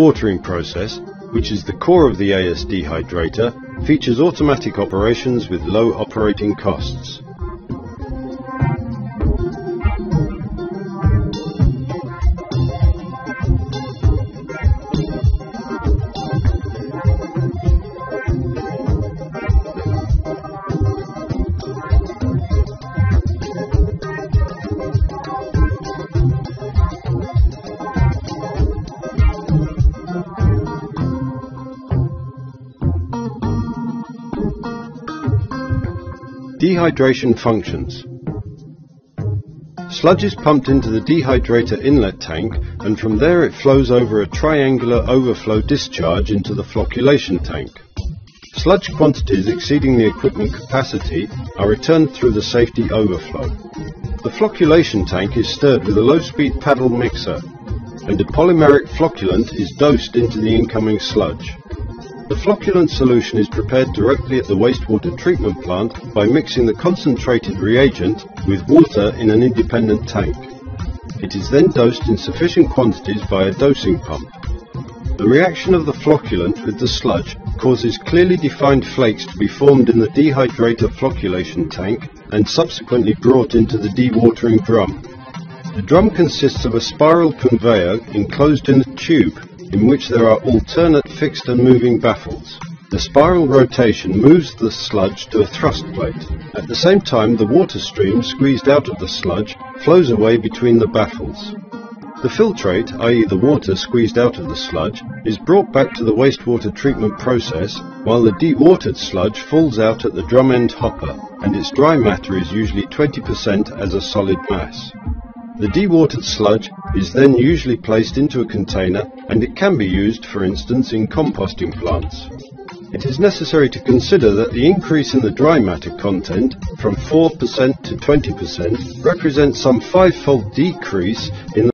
watering process, which is the core of the AS dehydrator, features automatic operations with low operating costs. Dehydration functions. Sludge is pumped into the dehydrator inlet tank and from there it flows over a triangular overflow discharge into the flocculation tank. Sludge quantities exceeding the equipment capacity are returned through the safety overflow. The flocculation tank is stirred with a low-speed paddle mixer and a polymeric flocculant is dosed into the incoming sludge. The flocculant solution is prepared directly at the wastewater treatment plant by mixing the concentrated reagent with water in an independent tank. It is then dosed in sufficient quantities by a dosing pump. The reaction of the flocculant with the sludge causes clearly defined flakes to be formed in the dehydrator flocculation tank and subsequently brought into the dewatering drum. The drum consists of a spiral conveyor enclosed in a tube in which there are alternate fixed and moving baffles. The spiral rotation moves the sludge to a thrust plate. At the same time, the water stream squeezed out of the sludge flows away between the baffles. The filtrate, i.e. the water squeezed out of the sludge, is brought back to the wastewater treatment process while the dewatered sludge falls out at the drum end hopper and its dry matter is usually 20% as a solid mass. The dewatered sludge is then usually placed into a container and it can be used, for instance, in composting plants. It is necessary to consider that the increase in the dry matter content from 4% to 20% represents some five-fold decrease in